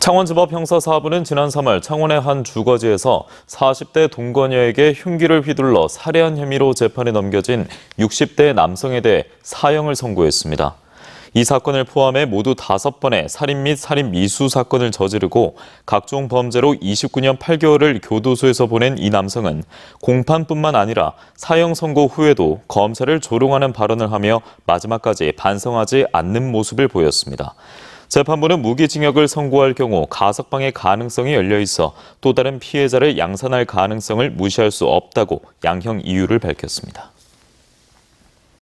창원지법 형사사부는 지난 3월 창원의 한 주거지에서 40대 동거녀에게 흉기를 휘둘러 살해한 혐의로 재판에 넘겨진 60대 남성에 대해 사형을 선고했습니다. 이 사건을 포함해 모두 5번의 살인 및 살인 미수 사건을 저지르고 각종 범죄로 29년 8개월을 교도소에서 보낸 이 남성은 공판뿐만 아니라 사형 선고 후에도 검찰을 조롱하는 발언을 하며 마지막까지 반성하지 않는 모습을 보였습니다. 재판부는 무기징역을 선고할 경우 가석방의 가능성이 열려 있어 또 다른 피해자를 양산할 가능성을 무시할 수 없다고 양형 이유를 밝혔습니다.